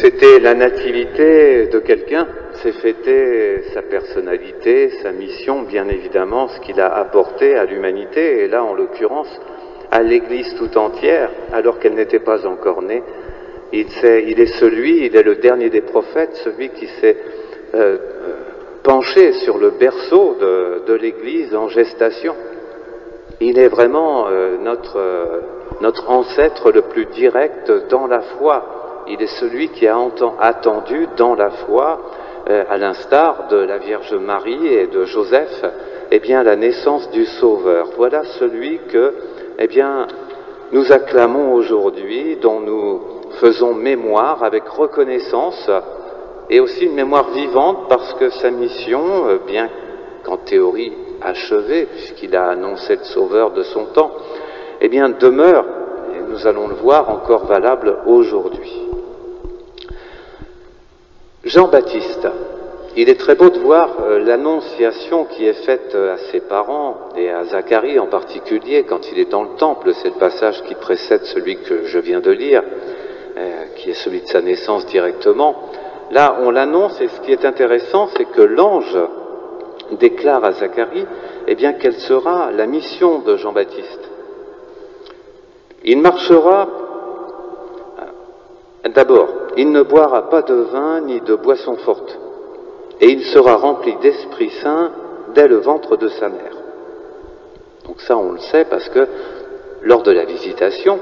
Fêter la nativité de quelqu'un, c'est fêter sa personnalité, sa mission, bien évidemment, ce qu'il a apporté à l'humanité, et là, en l'occurrence, à l'Église tout entière, alors qu'elle n'était pas encore née. Il, est celui, il est le dernier des prophètes, celui qui s'est euh, penché sur le berceau de, de l'Église en gestation. Il est vraiment euh, notre, euh, notre ancêtre le plus direct dans la foi il est celui qui a attendu dans la foi, euh, à l'instar de la Vierge Marie et de Joseph, eh bien, la naissance du Sauveur. Voilà celui que, eh bien, nous acclamons aujourd'hui, dont nous faisons mémoire avec reconnaissance et aussi une mémoire vivante parce que sa mission, euh, bien qu'en théorie achevée, puisqu'il a annoncé le Sauveur de son temps, eh bien, demeure, et nous allons le voir, encore valable aujourd'hui. Jean-Baptiste. Il est très beau de voir euh, l'annonciation qui est faite euh, à ses parents et à Zacharie en particulier quand il est dans le temple. C'est le passage qui précède celui que je viens de lire, euh, qui est celui de sa naissance directement. Là, on l'annonce et ce qui est intéressant, c'est que l'ange déclare à Zacharie, eh bien, quelle sera la mission de Jean-Baptiste. Il marchera D'abord, il ne boira pas de vin ni de boisson forte, et il sera rempli d'Esprit Saint dès le ventre de sa mère. Donc ça, on le sait parce que lors de la visitation,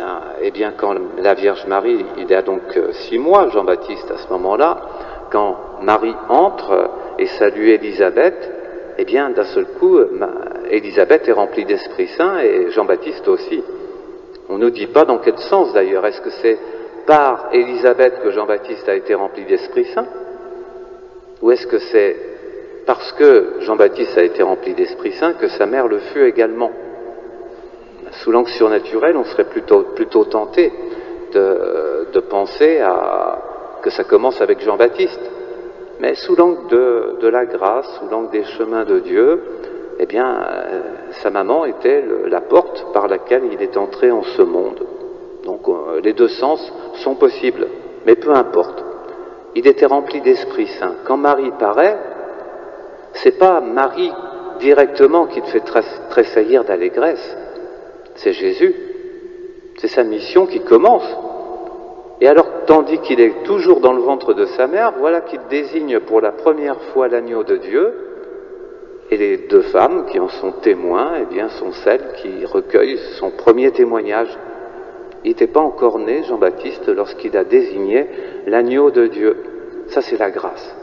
hein, eh bien, quand la Vierge Marie, il a donc euh, six mois, Jean-Baptiste, à ce moment-là, quand Marie entre et salue Élisabeth, eh bien, d'un seul coup, Élisabeth est remplie d'Esprit Saint et Jean-Baptiste aussi. On ne nous dit pas dans quel sens d'ailleurs. Est-ce que c'est par Élisabeth que Jean-Baptiste a été rempli d'Esprit Saint Ou est-ce que c'est parce que Jean-Baptiste a été rempli d'Esprit Saint que sa mère le fut également? Sous l'angle surnaturel, on serait plutôt, tenté de, penser à, que ça commence avec Jean-Baptiste. Mais sous l'angle de, la grâce, sous l'angle des chemins de Dieu, eh bien, euh, sa maman était la porte par laquelle il est entré en ce monde. Donc euh, les deux sens sont possibles, mais peu importe. Il était rempli d'Esprit Saint. Quand Marie paraît, c'est pas Marie directement qui te fait tressaillir d'allégresse, c'est Jésus. C'est sa mission qui commence. Et alors, tandis qu'il est toujours dans le ventre de sa mère, voilà qu'il désigne pour la première fois l'agneau de Dieu, et les deux femmes qui en sont témoins, eh bien, sont celles qui recueillent son premier témoignage. Il n'était pas encore né, Jean-Baptiste, lorsqu'il a désigné l'agneau de Dieu. Ça, c'est la grâce.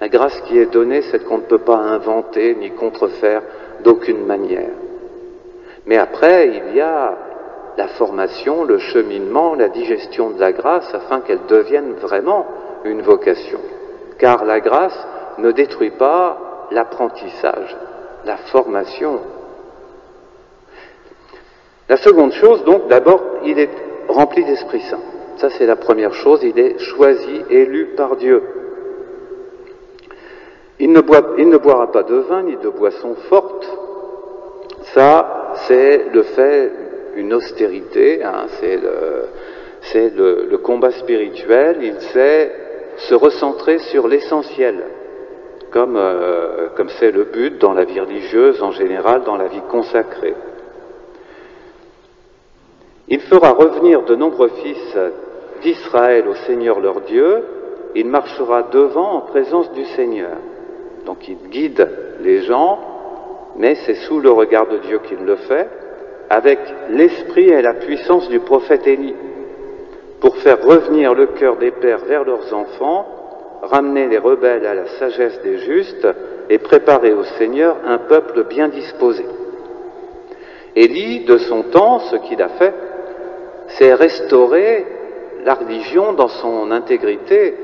La grâce qui est donnée, c'est qu'on ne peut pas inventer ni contrefaire d'aucune manière. Mais après, il y a la formation, le cheminement, la digestion de la grâce afin qu'elle devienne vraiment une vocation. Car la grâce ne détruit pas l'apprentissage, la formation, la seconde chose, donc, d'abord, il est rempli d'Esprit Saint. Ça, c'est la première chose. Il est choisi, élu par Dieu. Il ne, boira pas de vin ni de boisson forte. Ça, c'est le fait, une austérité, hein, c'est le, combat spirituel. Il sait se recentrer sur l'essentiel, euh, comme c'est le but dans la vie religieuse en général, dans la vie consacrée. Il fera revenir de nombreux fils d'Israël au Seigneur leur Dieu, il marchera devant en présence du Seigneur. Donc il guide les gens, mais c'est sous le regard de Dieu qu'il le fait, avec l'esprit et la puissance du prophète Élie, pour faire revenir le cœur des pères vers leurs enfants, ramener les rebelles à la sagesse des justes et préparer au Seigneur un peuple bien disposé. Élie, de son temps, ce qu'il a fait, c'est restaurer la religion dans son intégrité.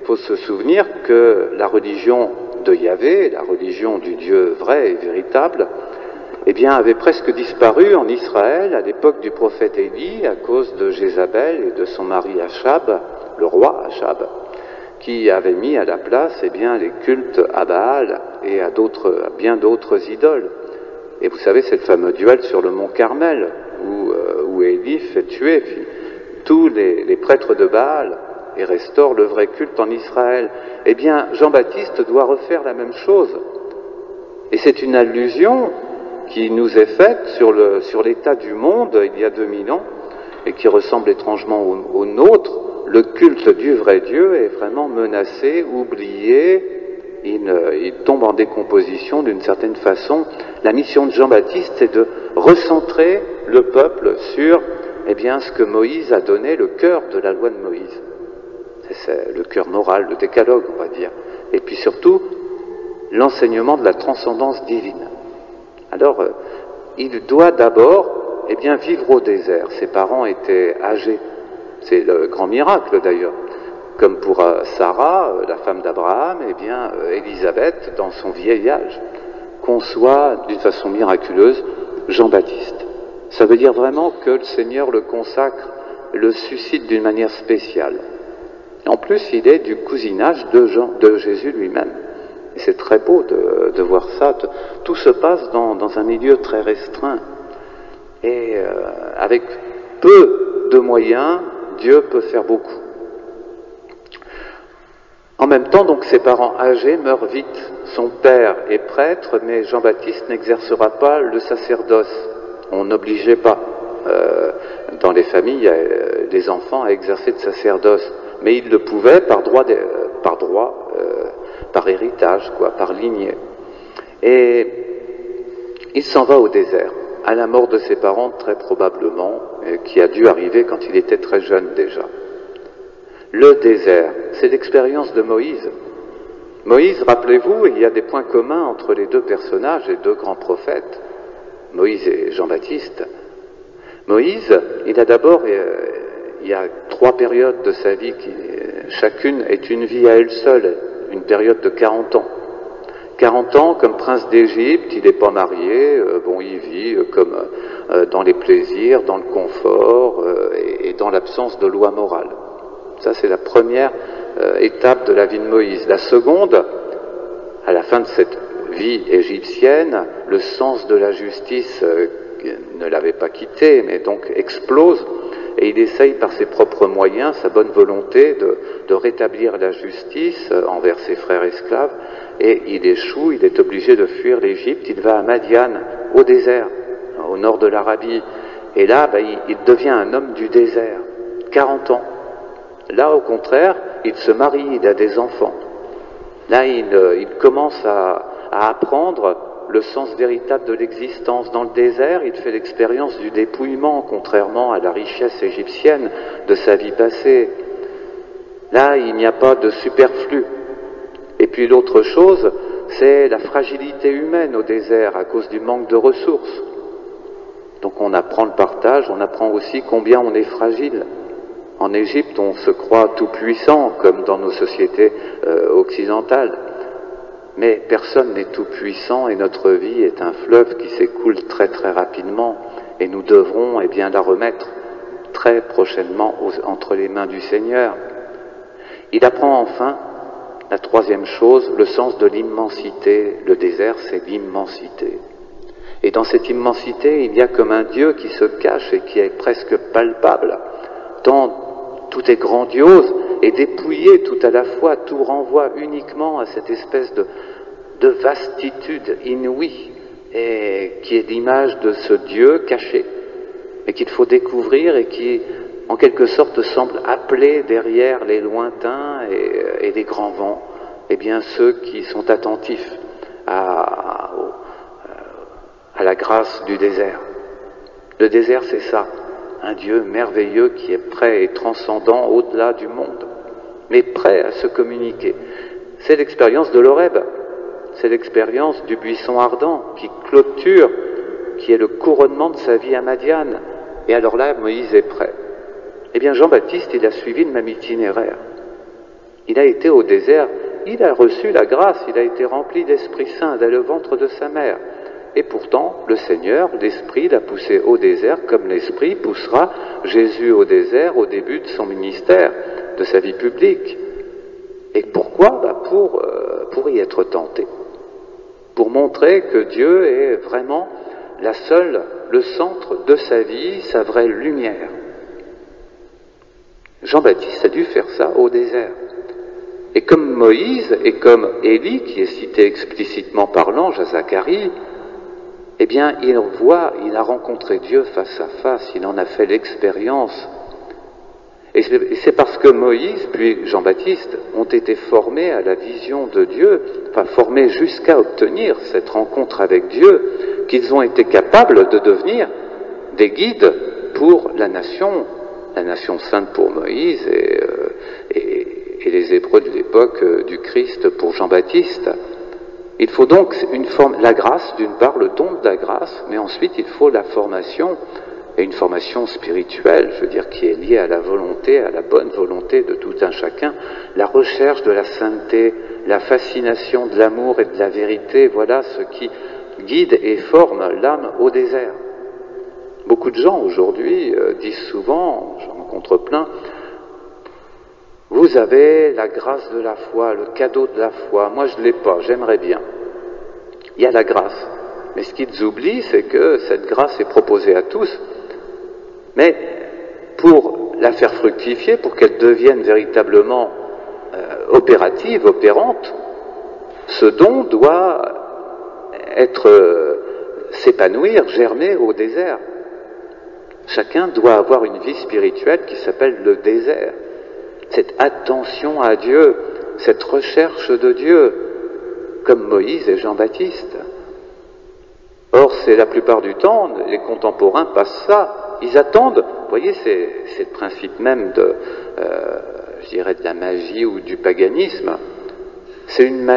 Il faut se souvenir que la religion de Yahvé, la religion du Dieu vrai et véritable, eh bien, avait presque disparu en Israël à l'époque du prophète Élie à cause de Jézabel et de son mari Achab, le roi Achab, qui avait mis à la place eh bien, les cultes à Baal et à, bien d'autres idoles. Et vous savez, c'est le fameux duel sur le mont Carmel, où, où Élie fait tuer tous les, prêtres de Baal et restaure le vrai culte en Israël. Eh bien, Jean-Baptiste doit refaire la même chose. Et c'est une allusion qui nous est faite sur, l'état du monde il y a 2000 ans et qui ressemble étrangement au, nôtre. Le culte du vrai Dieu est vraiment menacé, oublié, il, tombe en décomposition d'une certaine façon. La mission de Jean-Baptiste, c'est de recentrer le peuple sur eh bien, ce que Moïse a donné, le cœur de la loi de Moïse. C'est le cœur moral, le décalogue, on va dire. Et puis surtout, l'enseignement de la transcendance divine. Alors, euh, il doit d'abord eh bien, vivre au désert. Ses parents étaient âgés. C'est le grand miracle d'ailleurs. Comme pour euh, Sarah, euh, la femme d'Abraham, eh bien, Élisabeth, dans son vieil âge, conçoit d'une façon miraculeuse Jean-Baptiste. Ça veut dire vraiment que le Seigneur le consacre, le suscite d'une manière spéciale. En plus, il est du cousinage de, Jean, de Jésus lui-même. C'est très beau de, voir ça. Tout se passe dans, un milieu très restreint. Et euh, avec peu de moyens, Dieu peut faire beaucoup. En même temps, donc, ses parents âgés meurent vite. Son père est prêtre, mais Jean-Baptiste n'exercera pas le sacerdoce. On n'obligeait pas euh, dans les familles euh, des enfants à exercer le sacerdoce, mais il le pouvait par droit, euh, par, droit par héritage, quoi, par lignée. Et il s'en va au désert, à la mort de ses parents très probablement, qui a dû arriver quand il était très jeune déjà. Le désert, c'est l'expérience de Moïse. Moïse, rappelez-vous, il y a des points communs entre les deux personnages, les deux grands prophètes, Moïse et Jean-Baptiste. Moïse, il a d'abord, euh, il y a trois périodes de sa vie qui, chacune est une vie à elle seule, une période de 40 ans. 40 ans comme prince d'Égypte, il n'est pas marié, euh, bon, il vit euh, comme dans les plaisirs, dans le confort et dans l'absence de loi morale. Ça, c'est la première étape de la vie de Moïse. La seconde, à la fin de cette vie égyptienne, le sens de la justice euh, ne l'avait pas quitté, mais donc explose, et il essaye par ses propres moyens, sa bonne volonté, de, rétablir la justice euh, envers ses frères esclaves, et il échoue, il est obligé de fuir l'Égypte, il va à Madian, au désert, au nord de l'Arabie, et là, bah, il devient un homme du désert, 40 ans. Là, au contraire, il se marie, il a des enfants. Là, il, euh, commence à, apprendre le sens véritable de l'existence. Dans le désert, il fait l'expérience du dépouillement, contrairement à la richesse égyptienne de sa vie passée. Là, il n'y a pas de superflu. Et puis l'autre chose, c'est la fragilité humaine au désert à cause du manque de ressources. Donc on apprend le partage, on apprend aussi combien on est fragile. En Égypte, on se croit tout puissant, comme dans nos sociétés euh, occidentales. Mais personne n'est tout puissant et notre vie est un fleuve qui s'écoule très très rapidement et nous devrons eh bien, la remettre très prochainement entre les mains du Seigneur. Il apprend enfin la troisième chose, le sens de l'immensité. Le désert, c'est l'immensité. Et dans cette immensité, il y a comme un Dieu qui se cache et qui est presque palpable, tant tout est grandiose et dépouillé tout à la fois, tout renvoie uniquement à cette espèce de, vastitude inouïe et qui est l'image de ce Dieu caché, et qu'il faut découvrir et qui, en quelque sorte, semble appeler derrière les lointains et, les grands vents, eh bien ceux qui sont attentifs à la grâce du désert. Le désert, c'est ça, un Dieu merveilleux qui est prêt et transcendant au-delà du monde, mais prêt à se communiquer. C'est l'expérience de l'Oreb, c'est l'expérience du buisson ardent qui clôture, qui est le couronnement de sa vie à Madiane. Et alors là, Moïse est prêt. Eh bien, Jean-Baptiste, il a suivi le même itinéraire. Il a été au désert, il a reçu la grâce, il a été rempli d'Esprit Saint dès le ventre de sa mère. Et pourtant, le Seigneur, l'Esprit, l'a poussé au désert comme l'Esprit poussera Jésus au désert au début de son ministère, de sa vie publique. Et pourquoi? Bah, pour, euh, pour y être tenté. Pour montrer que Dieu est vraiment la seule, le centre de sa vie, sa vraie lumière. Jean-Baptiste a dû faire ça au désert. Et comme Moïse et comme Élie, qui est cité explicitement par l'ange à Zacharie, eh bien, il voit, il a rencontré Dieu face à face, il en a fait l'expérience. Et c'est parce que Moïse, puis Jean-Baptiste, ont été formés à la vision de Dieu, enfin formés jusqu'à obtenir cette rencontre avec Dieu, qu'ils ont été capables de devenir des guides pour la nation, la nation sainte pour Moïse et, euh, et, les Hébreux de l'époque euh, du Christ pour Jean-Baptiste. Il faut donc une forme, la grâce, d'une part, le don de la grâce, mais ensuite il faut la formation, et une formation spirituelle, je veux dire, qui est liée à la volonté, à la bonne volonté de tout un chacun, la recherche de la sainteté, la fascination de l'amour et de la vérité, voilà ce qui guide et forme l'âme au désert. Beaucoup de gens aujourd'hui euh, disent souvent, j'en rencontre plein, vous avez la grâce de la foi, le cadeau de la foi. Moi, je ne l'ai pas, j'aimerais bien. Il y a la grâce. Mais ce qu'ils oublient, c'est que cette grâce est proposée à tous. Mais pour la faire fructifier, pour qu'elle devienne véritablement euh, opérative, opérante, ce don doit être euh, s'épanouir, germer au désert. Chacun doit avoir une vie spirituelle qui s'appelle le désert cette attention à Dieu, cette recherche de Dieu, comme Moïse et Jean-Baptiste. Or, c'est la plupart du temps, les contemporains passent ça, ils attendent, vous voyez, c'est le principe même de, euh, je dirais, de la magie ou du paganisme. C'est une,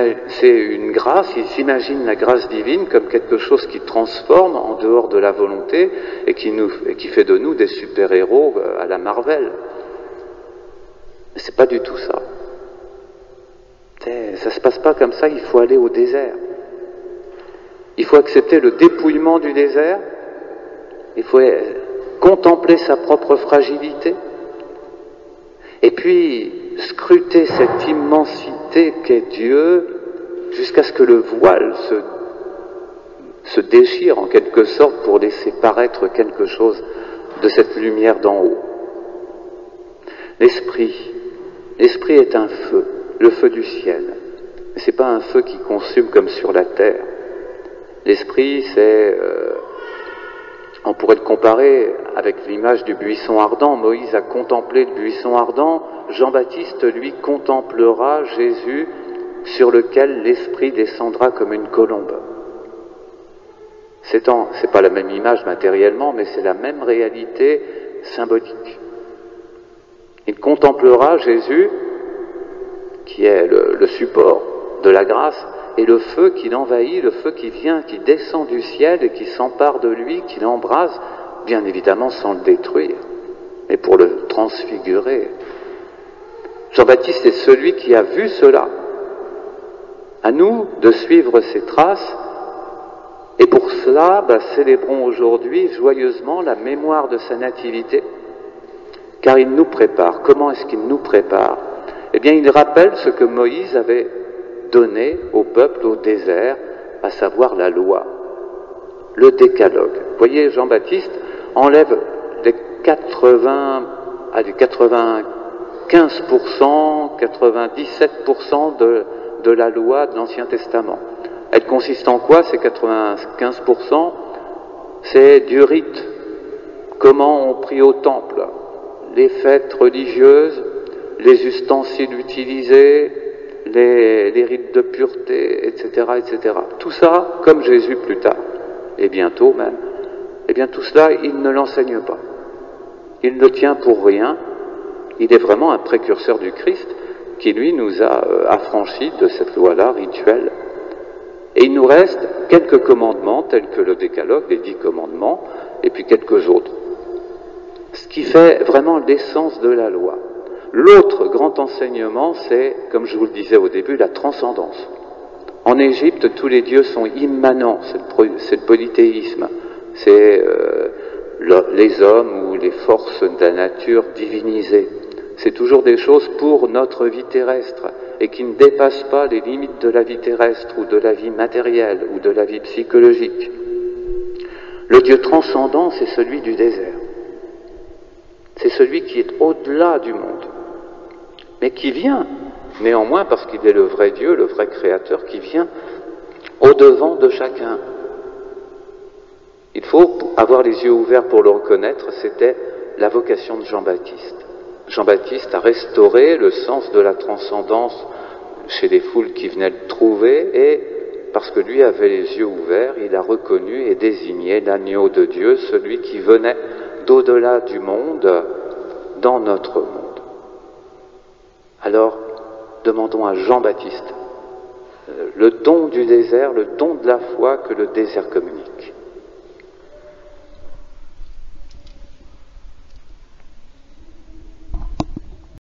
une, grâce, ils s'imaginent la grâce divine comme quelque chose qui transforme en dehors de la volonté et qui, nous, et qui fait de nous des super-héros euh, à la Marvel. C'est pas du tout ça. Ça se passe pas comme ça, il faut aller au désert. Il faut accepter le dépouillement du désert. Il faut contempler sa propre fragilité. Et puis scruter cette immensité qu'est Dieu jusqu'à ce que le voile se, se déchire en quelque sorte pour laisser paraître quelque chose de cette lumière d'en haut. L'esprit, L'esprit est un feu, le feu du ciel. Ce n'est pas un feu qui consume comme sur la terre. L'esprit, c'est... Euh, on pourrait le comparer avec l'image du buisson ardent. Moïse a contemplé le buisson ardent. Jean-Baptiste, lui, contemplera Jésus sur lequel l'Esprit descendra comme une colombe. C'est n'est pas la même image matériellement, mais c'est la même réalité symbolique. Il contemplera Jésus, qui est le, support de la grâce, et le feu qui l'envahit, le feu qui vient, qui descend du ciel et qui s'empare de lui, qui l'embrase, bien évidemment sans le détruire, mais pour le transfigurer. Jean-Baptiste est celui qui a vu cela. À nous de suivre ses traces, et pour cela, bah, célébrons aujourd'hui joyeusement la mémoire de sa nativité car il nous prépare. Comment est-ce qu'il nous prépare? Eh bien, il rappelle ce que Moïse avait donné au peuple au désert, à savoir la loi, le décalogue. Vous voyez, Jean-Baptiste enlève les 80, allez, 95%, 97% de, de la loi de l'Ancien Testament. Elle consiste en quoi Ces 95% C'est du rite. Comment on prie au temple? Les fêtes religieuses, les ustensiles utilisés, les, rites de pureté, etc., etc. Tout ça, comme Jésus plus tard, et bientôt même, eh bien tout cela, il ne l'enseigne pas. Il ne tient pour rien. Il est vraiment un précurseur du Christ qui, lui, nous a euh, affranchis de cette loi-là rituelle. Et il nous reste quelques commandements, tels que le décalogue, les dix commandements, et puis quelques autres ce qui fait vraiment l'essence de la loi. L'autre grand enseignement, c'est, comme je vous le disais au début, la transcendance. En Égypte, tous les dieux sont immanents, c'est le, polythéisme, c'est euh, les hommes ou les forces de la nature divinisées. C'est toujours des choses pour notre vie terrestre et qui ne dépassent pas les limites de la vie terrestre ou de la vie matérielle ou de la vie psychologique. Le Dieu transcendant, c'est celui du désert c'est celui qui est au-delà du monde. mais qui vient, néanmoins parce qu'il est le vrai Dieu, le vrai Créateur, qui vient au-devant de chacun. Il faut avoir les yeux ouverts pour le reconnaître, c'était la vocation de Jean-Baptiste. Jean-Baptiste a restauré le sens de la transcendance chez les foules qui venaient le trouver et parce que lui avait les yeux ouverts, il a reconnu et désigné l'agneau de Dieu, celui qui venait d'au-delà du monde dans notre monde. Alors, demandons à Jean-Baptiste euh, le don du désert, le don de la foi que le désert communique.